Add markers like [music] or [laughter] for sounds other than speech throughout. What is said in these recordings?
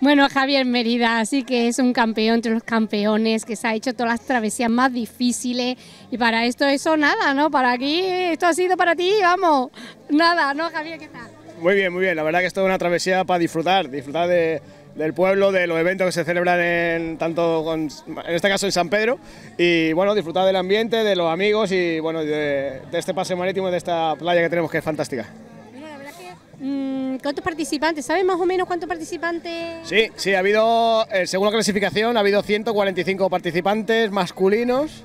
Bueno, Javier Mérida, así que es un campeón entre los campeones, que se ha hecho todas las travesías más difíciles y para esto eso nada, ¿no? Para aquí, esto ha sido para ti, vamos, nada, ¿no, Javier? ¿Qué tal? Muy bien, muy bien, la verdad que esto es una travesía para disfrutar, disfrutar del pueblo, de los eventos que se celebran en tanto en este caso en San Pedro y bueno, disfrutar del ambiente, de los amigos y bueno, de, de este paseo marítimo, de esta playa que tenemos que es fantástica. Mm, ¿Cuántos participantes? ¿Sabes más o menos cuántos participantes? Sí, sí, ha habido, eh, según la clasificación, ha habido 145 participantes masculinos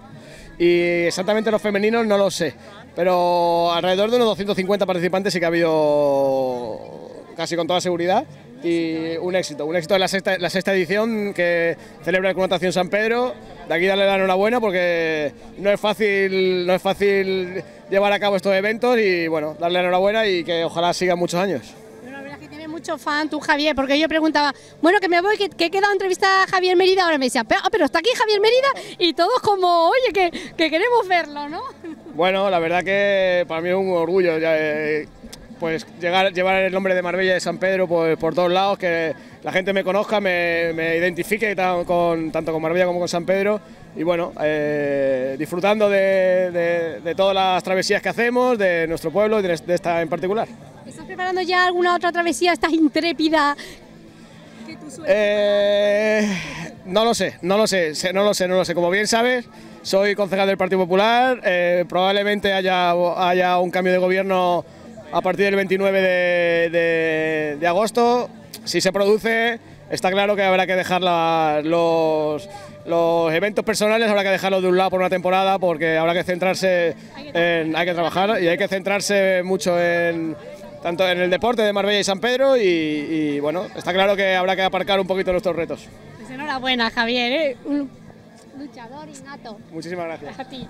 y exactamente los femeninos no lo sé, pero alrededor de unos 250 participantes sí que ha habido casi con toda seguridad y un éxito, un éxito de la sexta, edición que celebra el Connotación San Pedro. De aquí darle la enhorabuena porque no es fácil, no es fácil llevar a cabo estos eventos y bueno, darle la enhorabuena y que ojalá sigan muchos años. Bueno, la verdad es que tiene mucho fan tú, Javier, porque yo preguntaba, bueno, que me voy, que, he quedado entrevista a Javier Mérida, ahora me decía, pero, pero, está aquí Javier Mérida y todos como, oye, que, que, queremos verlo, ¿no? [laughs] Bueno, la verdad que para mí es un orgullo. Eh, pues llegar, llevar el nombre de Marbella de San Pedro pues, por todos lados, que la gente me conozca, me, me identifique con, tanto con Marbella como con San Pedro y bueno, eh, disfrutando de, de, todas las travesías que hacemos, de nuestro pueblo y de, esta en particular. ¿Estás preparando ya alguna otra travesía, estás intrépida? Que tú eh, no lo sé, no lo sé, no lo sé, no lo sé. Como bien sabes, soy concejal del Partido Popular, eh, probablemente haya, haya un cambio de gobierno a partir del 29 de, agosto. Si se produce, está claro que habrá que dejar los, los eventos personales, habrá que dejarlos de un lado por una temporada porque habrá que centrarse en, hay que trabajar y hay que centrarse mucho en tanto en el deporte de Marbella y San Pedro y, bueno, está claro que habrá que aparcar un poquito nuestros retos. Pues enhorabuena Javier, ¿eh? un luchador innato. Muchísimas gracias. A ti.